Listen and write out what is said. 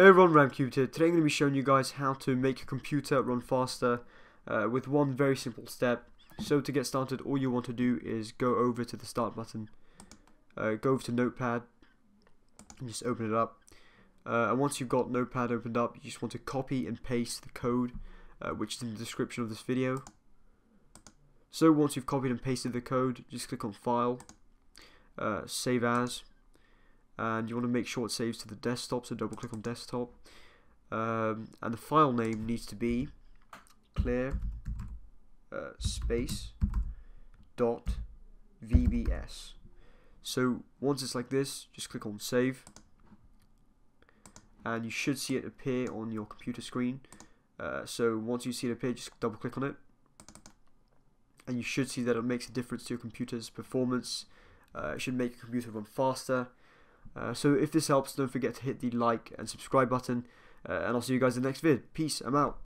Hey everyone, Ramcubed here. Today I'm going to be showing you guys how to make your computer run faster uh, with one very simple step. So to get started, all you want to do is go over to the start button, uh, go over to Notepad, and just open it up. Uh, and once you've got Notepad opened up, you just want to copy and paste the code, uh, which is in the description of this video. So once you've copied and pasted the code, just click on File, uh, Save As, and you want to make sure it saves to the desktop so double click on desktop. Um, and the file name needs to be clear uh, space dot vbs so once it's like this just click on save and you should see it appear on your computer screen. Uh, so once you see it appear just double click on it and you should see that it makes a difference to your computer's performance. Uh, it should make your computer run faster uh, so if this helps, don't forget to hit the like and subscribe button. Uh, and I'll see you guys in the next vid. Peace, I'm out.